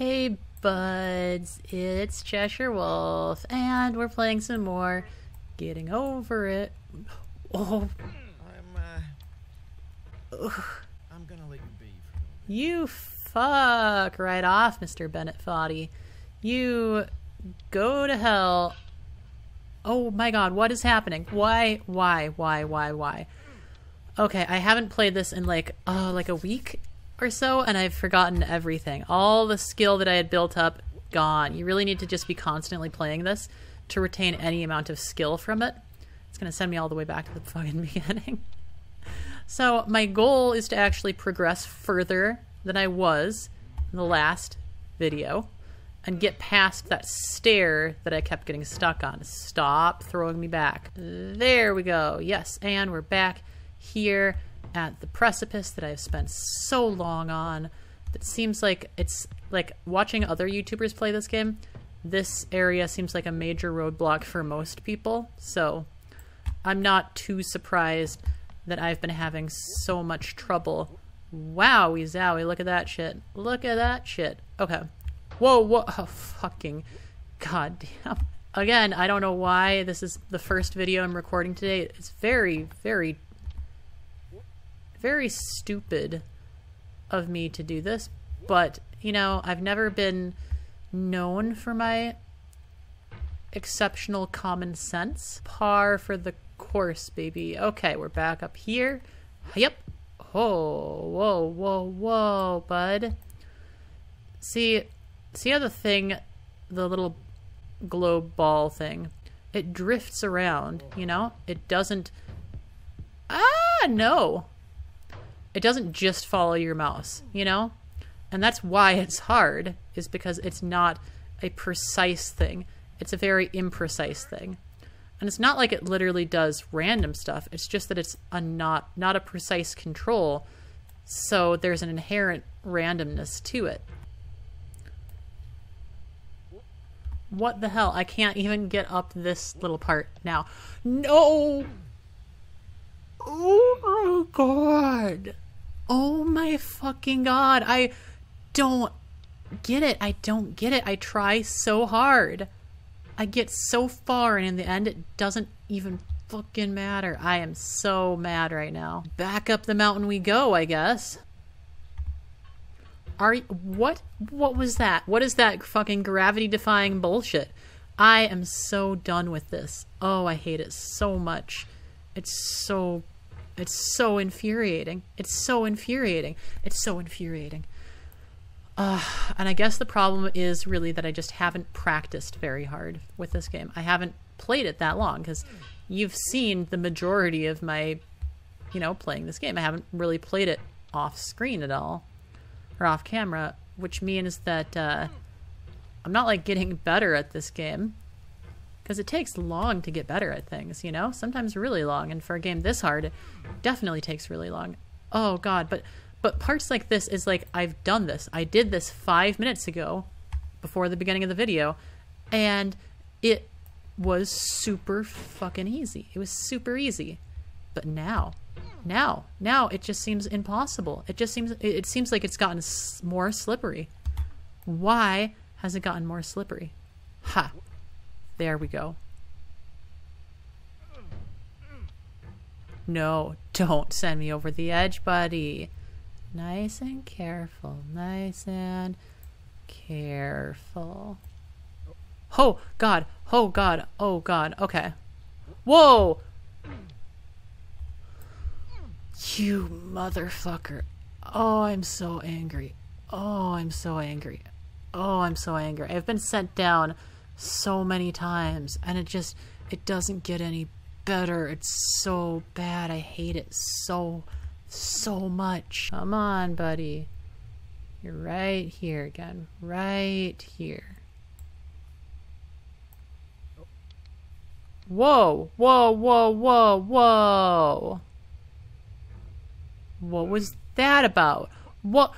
Hey buds, it's Cheshirewolff, and we're playing some more Getting Over It. Oh, I'm, uh. I'm gonna let you be. you fuck right off, Mr. Bennett Foddy. You go to hell. Oh my god, what is happening? Why, why, why, why, why? Okay, I haven't played this in like, uh, like a week or so, and I've forgotten everything. All the skill that I had built up, gone. You really need to just be constantly playing this to retain any amount of skill from it. It's gonna send me all the way back to the fucking beginning. So my goal is to actually progress further than I was in the last video and get past that stair that I kept getting stuck on. Stop throwing me back. There we go. Yes, and we're back here at the precipice that I've spent so long on. It seems like it's like watching other YouTubers play this game. This area seems like a major roadblock for most people. So I'm not too surprised that I've been having so much trouble. Wowie zowie, look at that shit. Look at that shit. Okay. Whoa, whoa, oh, fucking goddamn. Again, I don't know why this is the first video I'm recording today. It's very, very, very stupid of me to do this, but, you know, I've never been known for my exceptional common sense. Par for the course, baby. Okay, we're back up here. Yep. Oh, whoa, whoa, whoa, bud. See, see how the thing, the little globe ball thing, it drifts around, you know? It doesn't... Ah, no. It doesn't just follow your mouse, you know? And that's why it's hard, is because it's not a precise thing. It's a very imprecise thing. And it's not like it literally does random stuff. It's just that it's a not not a precise control. So there's an inherent randomness to it. What the hell? I can't even get up this little part now. No! Oh my god. Oh my fucking god. I don't get it. I don't get it. I try so hard. I get so far, and in the end, it doesn't even fucking matter. I am so mad right now. Back up the mountain we go, I guess. Are what? What was that? What is that fucking gravity-defying bullshit? I am so done with this. Oh, I hate it so much. It's so, it's so infuriating. It's so infuriating. It's so infuriating. Uh, and I guess the problem is really that I just haven't practiced very hard with this game. I haven't played it that long because you've seen the majority of my, you know, playing this game. I haven't really played it off screen at all or off camera, which means that uh, I'm not like getting better at this game because it takes long to get better at things, you know, sometimes really long. And for a game this hard, it definitely takes really long. Oh, God. But but parts like this is like, I've done this. I did this five minutes ago before the beginning of the video, and it was super fucking easy. It was super easy. But now, now, now it just seems impossible. It just seems, it seems like it's gotten more slippery. Why has it gotten more slippery? Ha. There we go. No, don't send me over the edge, buddy. Nice and careful. Nice and careful. Oh, God. Oh, God. Oh, God. Okay. Whoa! You motherfucker. Oh, I'm so angry. Oh, I'm so angry. Oh, I'm so angry. I've been sent down so many times, and it just, it doesn't get any better. It's so bad. I hate it so so much. Come on, buddy. You're right here again. Right here. Whoa, whoa, whoa, whoa, whoa. What was that about? What?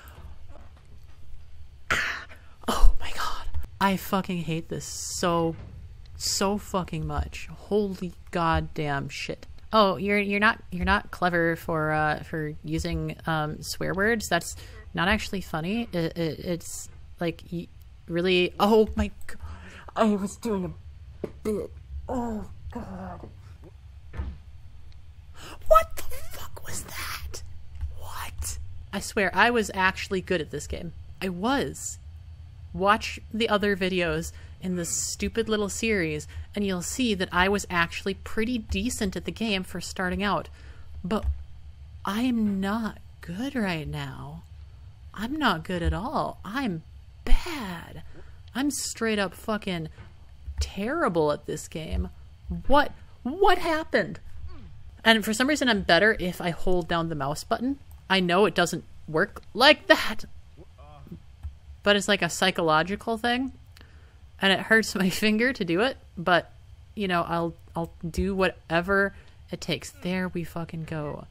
Oh my god. I fucking hate this so, so fucking much. Holy goddamn shit. Oh, you're you're not you're not clever for uh, for using um, swear words. That's not actually funny. It, it, it's Like, really? Oh my god. I was doing a bit. Oh god. What the fuck was that? What? I swear, I was actually good at this game. I was. Watch the other videos in this stupid little series, and you'll see that I was actually pretty decent at the game for starting out. But I am not good right now. I'm not good at all. I'm bad. I'm straight up fucking terrible at this game. What what happened? And for some reason I'm better if I hold down the mouse button. I know it doesn't work like that. But it's like a psychological thing. And it hurts my finger to do it, but you know, I'll I'll do whatever it takes. There we fucking go.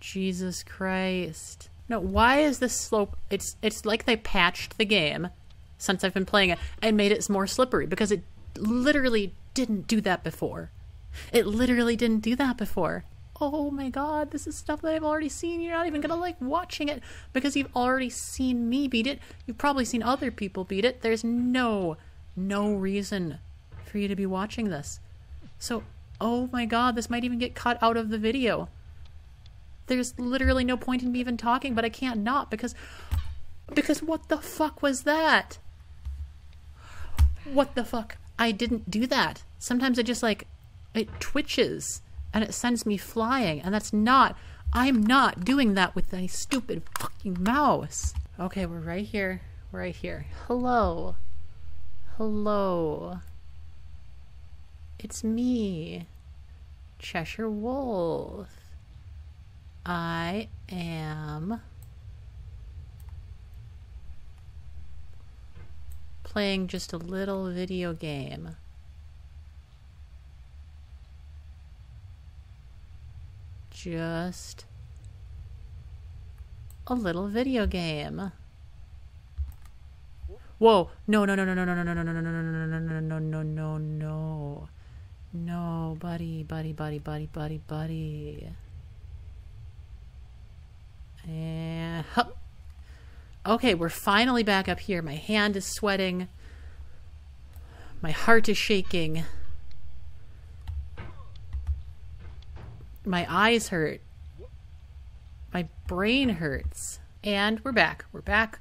Jesus Christ. No, why is this slope it's it's like they patched the game since I've been playing it and made it more slippery because it literally didn't do that before. It literally didn't do that before. Oh my god, this is stuff that I've already seen. You're not even gonna like watching it because you've already seen me beat it. You've probably seen other people beat it. There's no, no reason for you to be watching this. So, oh my god, this might even get cut out of the video. There's literally no point in me even talking, but I can't not because. Because what the fuck was that? What the fuck? I didn't do that. Sometimes I just like. It twitches and it sends me flying, and that's not. I'm not doing that with a stupid fucking mouse. Okay, we're right here. Right here. Hello. Hello. It's me, Cheshirewolff. I am playing just a little video game. Just a little video game. Whoa! No! No! No! No! No! No! No! No! No! No! No! No! No! No! No! No! No! No! No, buddy, buddy, buddy, buddy, buddy, buddy. And hup. Okay, we're finally back up here. My hand is sweating. My heart is shaking. My eyes hurt. My brain hurts. And we're back. We're back.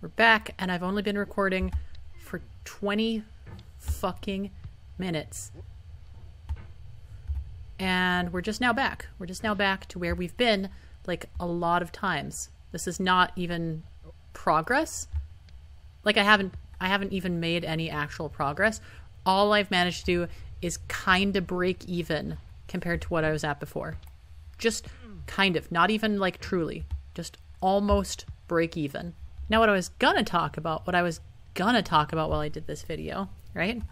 We're back. And I've only been recording for 20 fucking minutes. And we're just now back. We're just now back to where we've been like a lot of times. This is not even progress. Like I haven't I haven't even made any actual progress. All I've managed to do is kind of break even compared to what I was at before. Just kind of, not even like truly, just almost break even. Now what I was gonna talk about, what I was gonna talk about while I did this video, right?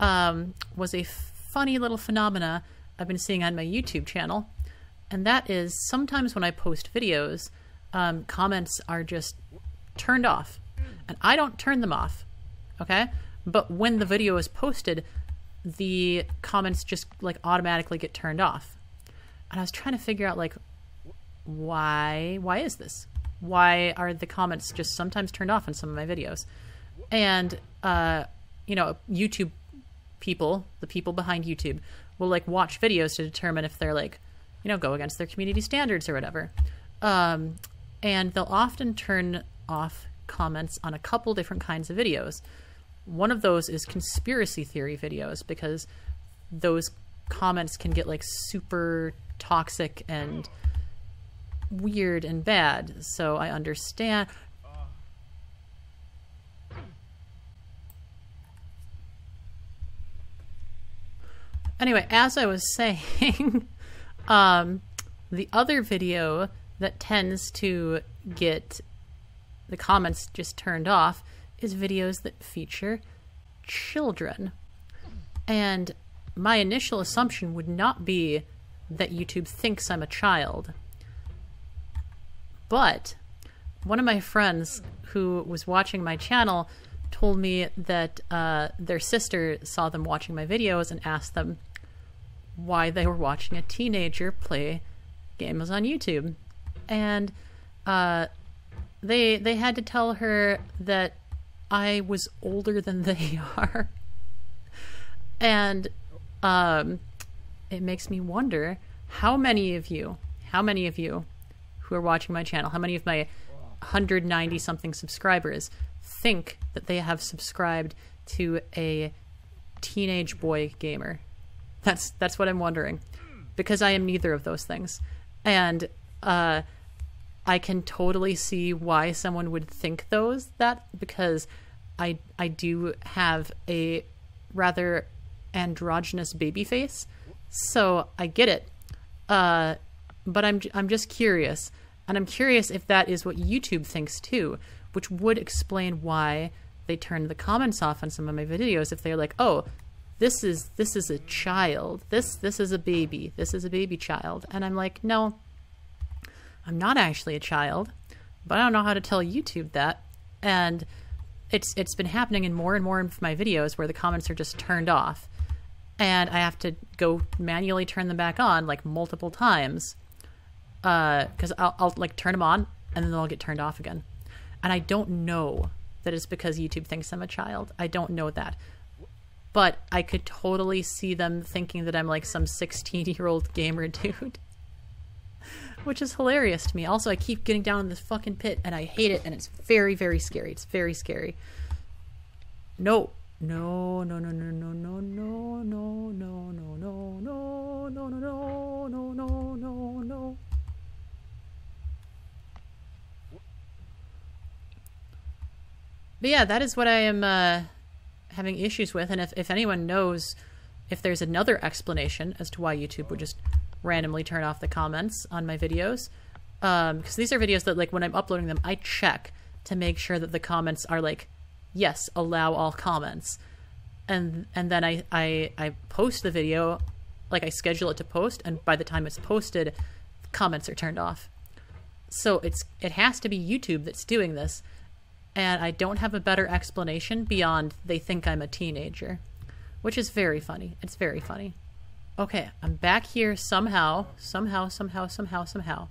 Um, was a funny little phenomena I've been seeing on my YouTube channel. And that is sometimes when I post videos, um, comments are just turned off. And I don't turn them off. Okay? But when the video is posted, the comments just like automatically get turned off. And I was trying to figure out like why why is this? Why are the comments just sometimes turned off in some of my videos? And uh, you know, YouTube people, the people behind YouTube, will like watch videos to determine if they're like, you know, go against their community standards or whatever. Um, and they'll often turn off comments on a couple different kinds of videos. One of those is conspiracy theory videos because those comments can get like super toxic and weird and bad. So I understand. Anyway, as I was saying, um, the other video that tends to get the comments just turned off is videos that feature children. And my initial assumption would not be that YouTube thinks I'm a child. But one of my friends who was watching my channel told me that uh, their sister saw them watching my videos and asked them why they were watching a teenager play games on YouTube. And uh, they they had to tell her that I was older than they are. And um, it makes me wonder how many of you, how many of you who are watching my channel, how many of my 190 something subscribers think that they have subscribed to a teenage boy gamer? That's that's what I'm wondering, because I am neither of those things, and uh, I can totally see why someone would think those that because I I do have a rather androgynous baby face, so I get it. Uh, but I'm I'm just curious, and I'm curious if that is what YouTube thinks too, which would explain why they turned the comments off on some of my videos if they're like, oh, this is this is a child, this this is a baby, this is a baby child, and I'm like, no, I'm not actually a child, but I don't know how to tell YouTube that, and it's it's been happening in more and more of my videos where the comments are just turned off and I have to go manually turn them back on like multiple times because uh, I'll, I'll like turn them on and then they'll get turned off again. And I don't know that it's because YouTube thinks I'm a child. I don't know that. But I could totally see them thinking that I'm like some 16 year old gamer dude. Which is hilarious to me. Also, I keep getting down in this fucking pit and I hate it and it's very, very scary. It's very scary. No, no, no, no, no, no, no, no, no, no, no, no, no, no, no, no, no, no, no, no. But yeah, that is what I am uh, having issues with. And if, if anyone knows if there's another explanation as to why YouTube would just randomly turn off the comments on my videos, because um, these are videos that, like, when I'm uploading them, I check to make sure that the comments are like yes, allow all comments. And and then I, I I post the video, like I schedule it to post, and by the time it's posted, comments are turned off. So it's it has to be YouTube that's doing this, and I don't have a better explanation beyond they think I'm a teenager, which is very funny. It's very funny. Okay, I'm back here somehow, somehow, somehow, somehow, somehow.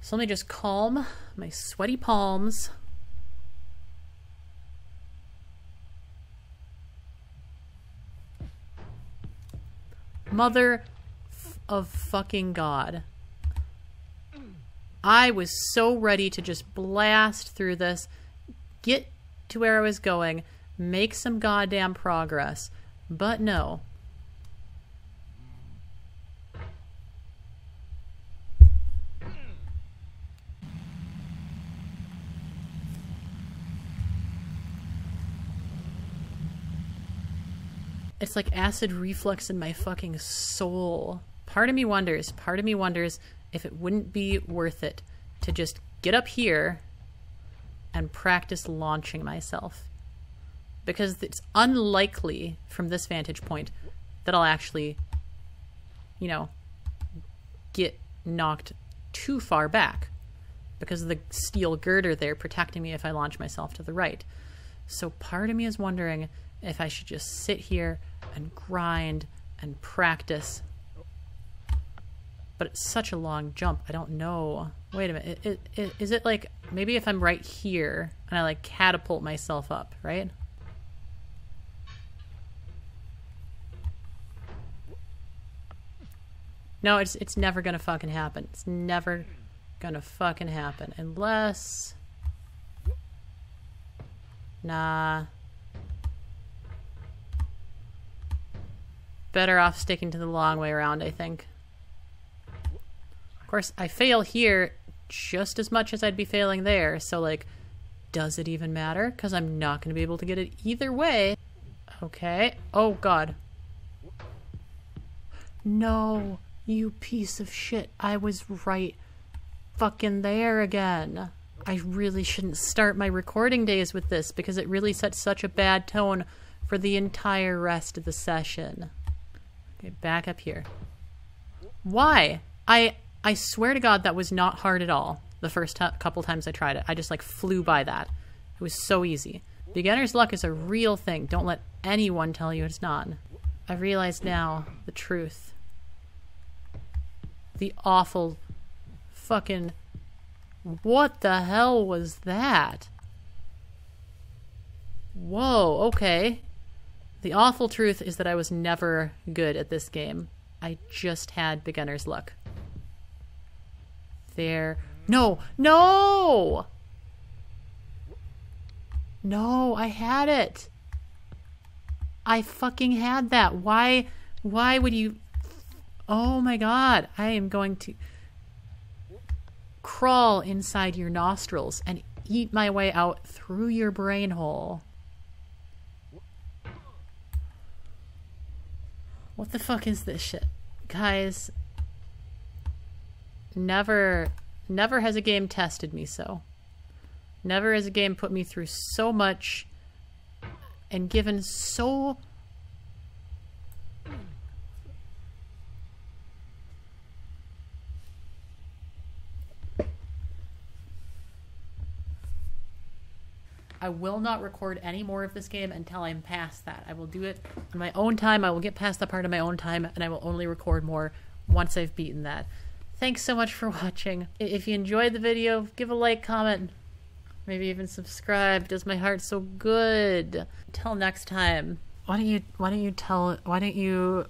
So let me just calm my sweaty palms Mother of fucking God. I was so ready to just blast through this, get to where I was going, make some goddamn progress. But no. It's like acid reflux in my fucking soul. Part of me wonders, part of me wonders if it wouldn't be worth it to just get up here and practice launching myself. Because it's unlikely from this vantage point that I'll actually, you know, get knocked too far back because of the steel girder there protecting me if I launch myself to the right. So part of me is wondering if I should just sit here and grind and practice. But it's such a long jump. I don't know. Wait a minute. Is it like maybe if I'm right here and I like catapult myself up, right? No, it's it's never gonna fucking happen. It's never gonna fucking happen unless. Nah. Better off sticking to the long way around, I think. Of course, I fail here just as much as I'd be failing there, so, like, does it even matter? Because I'm not going to be able to get it either way. Okay. Oh, God. No, you piece of shit. I was right fucking there again. I really shouldn't start my recording days with this because it really sets such a bad tone for the entire rest of the session. Okay, back up here. Why? I I swear to God that was not hard at all. The first couple times I tried it, I just like flew by that. It was so easy. Beginner's luck is a real thing. Don't let anyone tell you it's not. I realize now the truth. The awful fucking what the hell was that? Whoa, okay. The awful truth is that I was never good at this game. I just had beginner's luck. There. No, no! No, I had it. I fucking had that. Why why would you Oh my god. I am going to crawl inside your nostrils and eat my way out through your brain hole. What the fuck is this shit? Guys, never never has a game tested me so. Never has a game put me through so much and given so I will not record any more of this game until I'm past that. I will do it in my own time. I will get past that part of my own time, and I will only record more once I've beaten that. Thanks so much for watching. If you enjoyed the video, give a like, comment, maybe even subscribe. Does my heart so good. Until next time. Why don't you why don't you tell why don't you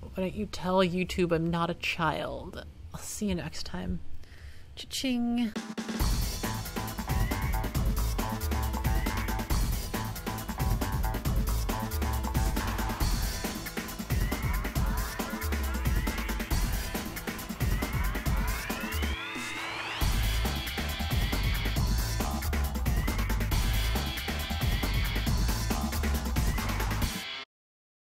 why don't you tell YouTube I'm not a child? I'll see you next time. Cha-ching.